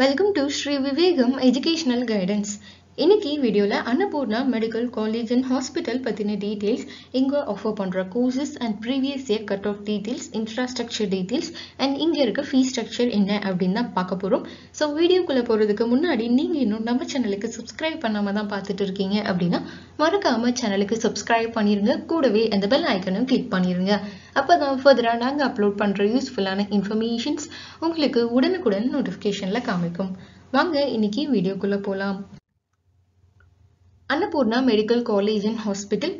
Welcome to Sri Vivekam educational guidance இன்னைக்கு வீடியோவில் Annapoorna medical college and hospital பற்றின details இங்கே ஆஃபர் பண்ணுற courses and previous year cut off details infrastructure details and இங்கே இருக்க fees structure என்ன அப்படின்னு தான் பார்க்க போகிறோம் ஸோ வீடியோக்குள்ளே போகிறதுக்கு முன்னாடி நீங்கள் இன்னும் நம்ம சேனலுக்கு சப்ஸ்கிரைப் பண்ணாமல் தான் பார்த்துட்டு இருக்கீங்க அப்படின்னா மறக்காமல் சேனலுக்கு சப்ஸ்கிரைப் பண்ணிடுங்க கூடவே அந்த பெல் ஐக்கனும் கிளிக் பண்ணிடுங்க அப்போ தான் ஃபர்தராக நாங்கள் அப்லோட் பண்ணுற யூஸ்ஃபுல்லான இன்ஃபர்மேஷன்ஸ் உங்களுக்கு உடனுக்குடன் நோட்டிஃபிகேஷனில் காமிக்கும். வாங்க இன்னைக்கு வீடியோக்குள்ளே போகலாம் Annapoorna medical college and hospital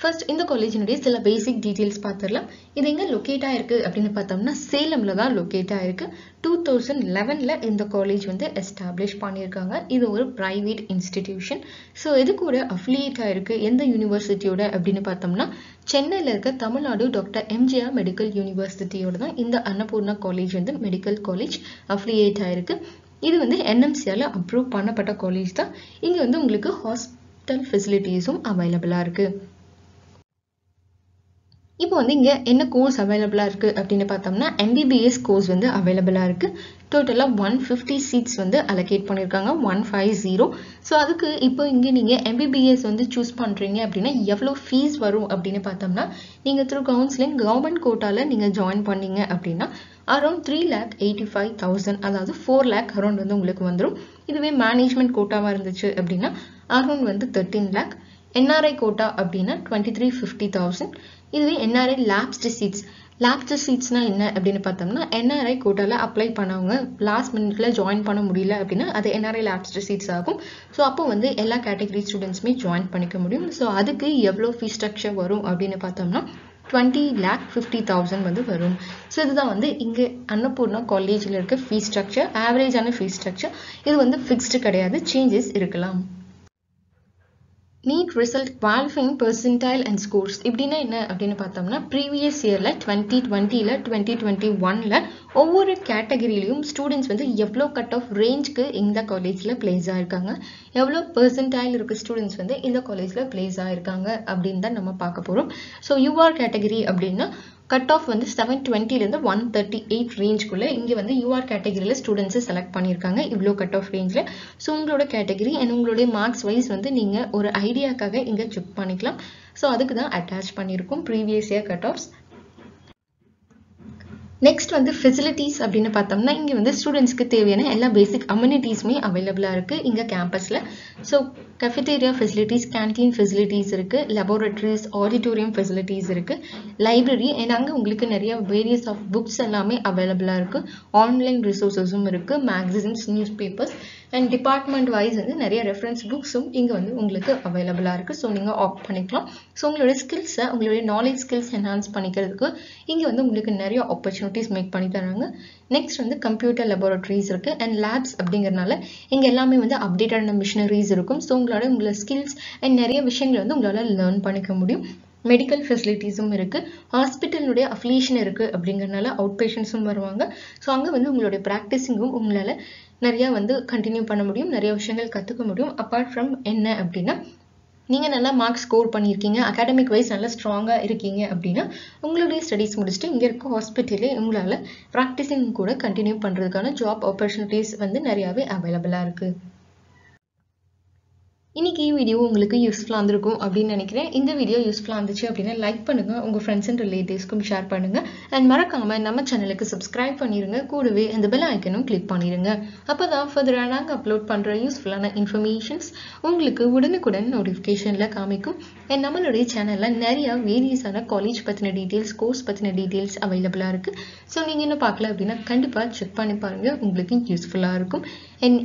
first இந்த காலேஜினுடைய சில பேசிக் டீட்டெயில்ஸ் பார்த்துடலாம் இது எங்கே லொக்கேட் ஆயிருக்கு அப்படின்னு பார்த்தோம்னா சேலமில் தான் லொக்கேட் ஆயிருக்கு. டூ தௌசண்ட் லெவனில் இந்த காலேஜ் வந்து எஸ்டாப்ளிஷ் பண்ணியிருக்காங்க. இது ஒரு ப்ரைவேட் இன்ஸ்டிடியூஷன் ஸோ இது கூட அஃபிலியேட் ஆயிருக்கு எந்த யூனிவர்சிட்டியோட அப்படின்னு பார்த்தோம்னா சென்னையில் இருக்க தமிழ்நாடு டாக்டர் எம்ஜிஆர் மெடிக்கல் யூனிவர்சிட்டியோட தான் இந்த அன்னபூர்ணா காலேஜ் வந்து மெடிக்கல் காலேஜ் அஃபிலியேட் ஆயிருக்கு. இது வந்து என்எம்சியால் அப்ரூவ் பண்ணப்பட்ட காலேஜ் தான். இங்கே வந்து உங்களுக்கு ஹாஸ்பிட்டல் ஃபெசிலிட்டிஸும் அவைலபிளாக இருக்குது இப்போ வந்து இங்கே என்ன கோர்ஸ் அவைலபிளாக இருக்குது அப்படின்னு பார்த்தோம்னா எம்பிபிஎஸ் கோர்ஸ் வந்து அவைலபிளாக இருக்குது டோட்டலாக ஒன் ஃபிஃப்டி சீட்ஸ் வந்து அலோகேட் பண்ணியிருக்காங்க ஒன் ஃபைவ் ஜீரோ ஸோ அதுக்கு இப்போ இங்கே நீங்கள் எம்பிபிஎஸ் வந்து சூஸ் பண்ணுறீங்க அப்படின்னா எவ்வளோ ஃபீஸ் வரும் அப்படின்னு பார்த்தோம்னா நீங்கள் த்ரூ கவுன்சிலிங் கவர்மெண்ட் கோட்டாவில் நீங்கள் ஜாயின் பண்ணீங்க அப்படின்னா around three lakh eighty five thousand அதாவது ஃபோர் லேக் அரௌண்ட் வந்து உங்களுக்கு வந்துடும் இதுவே மேனேஜ்மெண்ட் கோட்டாவாக இருந்துச்சு அப்படின்னா அரௌண்ட் வந்து தேர்ட்டீன் லேக் என்ஆர்ஐ கோட்டா அப்படின்னா டுவெண்ட்டி த்ரீ ஃபிஃப்டி தௌசண்ட் இதுவே என்ஆர்ஐ லேப்ஸ்டு சீட்ஸ் லேப்ஸ்டு சீட்ஸ்னா என்ன அப்படின்னு பார்த்தோம்னா என்ஆர்ஐ கோட்டாவில் அப்ளை பண்ணவங்க லாஸ்ட் மினிட்ல ஜாயின் பண்ண முடியல அப்படின்னா அது என்ஆர்ஐ லேப்ஸ்டு சீட்ஸ் ஆகும். ஸோ அப்போ வந்து எல்லா கேட்டகரி ஸ்டூடெண்ட்ஸுமே ஜாயின் பண்ணிக்க முடியும். ஸோ அதுக்கு எவ்வளோ ஃபீஸ் ஸ்ட்ரக்சர் வரும் அப்படின்னு பார்த்தோம்னா டுவெண்ட்டி லேக் ஃபிஃப்டி தௌசண்ட் வந்து வரும். ஸோ இதுதான் வந்து இங்கே அன்னபூர்ணா காலேஜில் இருக்க ஃபீஸ் ஸ்ட்ரக்சர் ஆவரேஜான ஃபீஸ் ஸ்ட்ரக்சர் இது வந்து ஃபிக்ஸ்டு கிடையாது சேஞ்சஸ் இருக்கலாம். NEET result qualifying percentile and scores இப்படின்னா என்ன அப்படின்னு பார்த்தோம்னா ப்ரீவியஸ் இயரில் டுவெண்ட்டி டுவெண்ட்டியில் டுவெண்ட்டி டுவெண்ட்டி ஒனில் ஒவ்வொரு கேட்டகரியிலையும் ஸ்டூடெண்ட்ஸ் வந்து எவ்வளோ கட் ஆஃப் ரேஞ்சுக்கு இந்த காலேஜில் பிளேஸ் ஆகிருக்காங்க எவ்வளோ பெர்சன்டைல் இருக்க ஸ்டூடெண்ட்ஸ் வந்து இந்த காலேஜில் பிளேஸ் ஆகிருக்காங்க அப்படின்னு தான் நம்ம பார்க்க போகிறோம் ஸோ யூஆர் கேட்டகரி அப்படின்னா கட் ஆஃப் வந்து செவன் டுவெண்ட்டிலேருந்து ஒன் தேர்ட்டி எயிட் ரேஞ்சுக்குள்ளே இங்கே வந்து யூஆர் கேட்டகரியில் ஸ்டூடெண்ட்ஸை செலக்ட் பண்ணியிருக்காங்க. இவ்வளோ கட் ஆஃப் ரேஞ்சில் ஸோ உங்களோட கேட்டகரி அண்ட் உங்களுடைய மார்க்ஸ் வைஸ் வந்து நீங்கள் ஒரு ஐடியாக்காக இங்கே செக் பண்ணிக்கலாம். ஸோ அதுக்கு தான் அட்டாச் பண்ணியிருக்கோம் previous year cut offs next வந்து ஃபெசிலிட்டிஸ் அப்படின்னு பார்த்தோம்னா இங்கே வந்து ஸ்டூடெண்ட்ஸ்க்கு தேவையான எல்லா பேசிக் அம்யூனிட்டிஸுமே அவைலபிளாக இருக்குது இங்கே கேம்பஸில் so cafeteria facilities canteen facilities இருக்குது லெபோரட்டரிஸ் ஆடிட்டோரியம் ஃபெசிலிட்டிஸ் இருக்குது லைப்ரரி அண்ட் அங்கே உங்களுக்கு நிறைய வேரியஸ் ஆஃப் புக்ஸ் எல்லாமே அவைலபிளாக இருக்குது ஆன்லைன் ரிசோர்ஸஸும் இருக்குது magazines newspapers and department wise வந்து நிறைய ரெஃபரன்ஸ் புக்ஸும் இங்கே வந்து உங்களுக்கு அவைலபிளாக இருக்குது ஸோ நீங்கள் ஆப்ட் பண்ணிக்கலாம். ஸோ உங்களுடைய ஸ்கில்ஸை உங்களுடைய நாலேஜ் ஸ்கில்ஸ் என்ஹான்ஸ் பண்ணிக்கிறதுக்கு இங்கே வந்து உங்களுக்கு நிறைய ஆப்பர்ச்சுனிட்டிஸ் மேக் பண்ணி தராங்க. நெக்ஸ்ட் வந்து கம்ப்யூட்டர் லெபார்டரிஸ் இருக்குது அண்ட் லேப்ஸ் அப்படிங்கிறனால இங்கே எல்லாமே வந்து அப்டேட்டடான மிஷினரிஸ் இருக்கும். ஸோ உங்களோட உங்களோட ஸ்கில்ஸ் அண்ட் நிறைய விஷயங்களை வந்து உங்களால் லேர்ன் பண்ணிக்க முடியும். மெடிக்கல் ஃபெசிலிட்டிஸும் இருக்குது ஹாஸ்பிட்டலுடைய அஃபிலியேஷன் இருக்குது அப்படிங்கிறனால அவுட் பேஷண்ட்ஸும் வருவாங்க. ஸோ அங்கே வந்து உங்களுடைய ப்ராக்டிஸிங்கும் உங்களால் நிறையா வந்து கண்டினியூ பண்ண முடியும் நிறைய விஷயங்கள் கற்றுக்க முடியும். அப்பார்ட் ஃப்ரம் என்ன அப்படின்னா நீங்கள் நல்லா மார்க்ஸ் ஸ்கோர் பண்ணியிருக்கீங்க அகாடமிக் வைஸ் நல்லா ஸ்ட்ராங்காக இருக்கீங்க அப்படின்னா உங்களுடைய ஸ்டடீஸ் முடிச்சுட்டு இங்கே இருக்க ஹாஸ்பிட்டலே உங்களால் ப்ராக்டிஸிங் கூட கண்டினியூ பண்ணுறதுக்கான ஜாப் ஆப்பர்ச்சுனிட்டிஸ் வந்து நிறையாவே அவைலபிளாக இருக்குது இன்னைக்கு வீடியோ உங்களுக்கு யூஸ்ஃபுல்லாக இருந்திருக்கும் அப்படின்னு நினைக்கிறேன். இந்த வீடியோ யூஸ்ஃபுல்லாக இருந்துச்சு அப்படின்னா லைக் பண்ணுங்கள் உங்கள் ஃப்ரெண்ட்ஸ் அண்ட் ரிலேட்டிவ்ஸ்க்கும் ஷேர் பண்ணுங்கள் அண்ட் மறக்காமல் நம்ம சேனலுக்கு சப்ஸ்கிரைப் பண்ணிடுங்க கூடவே அந்த பெல் ஐக்கனும் கிளிக் பண்ணிடுங்க அப்போ தான் ஃபர்தராக நாங்கள் அப்லோட் பண்ணுற யூஸ்ஃபுல்லான இன்ஃபர்மேஷன்ஸ் உங்களுக்கு உடனுக்குடன் நோட்டிஃபிகேஷனில் காமிக்கும். அண்ட் நம்மளுடைய சேனலில் நிறையா வேரியஸான காலேஜ் பற்றின டீட்டெயில்ஸ் கோர்ஸ் பற்றின டீட்டெயில்ஸ் அவைலபிளாக இருக்குது ஸோ நீங்கள் இன்னும் பார்க்கல அப்படின்னா கண்டிப்பாக செக் பண்ணி பாருங்கள் உங்களுக்கு யூஸ்ஃபுல்லாக இருக்கும்.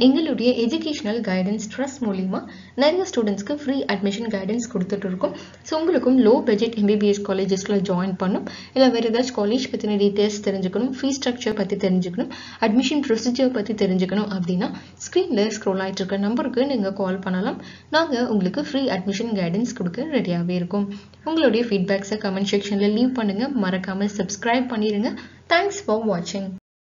எங்களுடைய எஜுகேஷனல் கைடன்ஸ் ட்ரஸ்ட் மூலிமா நிறைய ஸ்டூடெண்ட்ஸ்க்கு ஃப்ரீ அட்மிஷன் கைடன்ஸ் கொடுத்துட்டு இருக்கோம். ஸோ உங்களுக்கும் லோ பட்ஜெட் எம்பிபிஎஸ் காலேஜஸில் ஜாயின் பண்ணும். இல்லை வேறு ஏதாச்சும் காலேஜ் பற்றின டீட்டெயில்ஸ் தெரிஞ்சுக்கணும் ஃபீஸ் ஸ்ட்ரக்சர் பற்றி தெரிஞ்சுக்கணும் அட்மிஷன் ப்ரொசீஜர் பற்றி தெரிஞ்சுக்கணும் அப்படின்னா ஸ்க்ரீனில் ஸ்க்ரோல் ஆகிட்டு இருக்க நம்பருக்கு நீங்கள் கால் பண்ணலாம். நாங்கள் உங்களுக்கு ஃப்ரீ அட்மிஷன் கைடன்ஸ் கொடுக்க ரெடியாகவே இருக்கும். உங்களுடைய ஃபீட்பேக்ஸை கமெண்ட் செக்ஷனில் லீவ் பண்ணுங்கள் மறக்காமல் சப்ஸ்கிரைப் பண்ணிடுங்க தேங்க்ஸ் ஃபார் வாட்சிங்